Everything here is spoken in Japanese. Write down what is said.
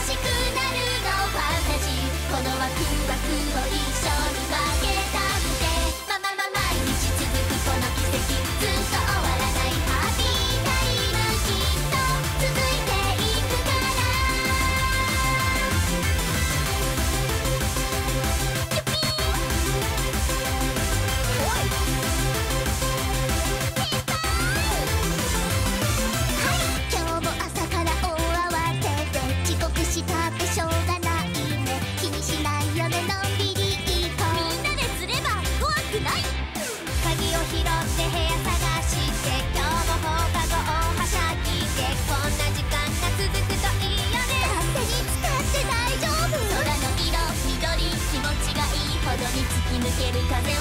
しくなるのファンタジー。このワクワクを一緒にける風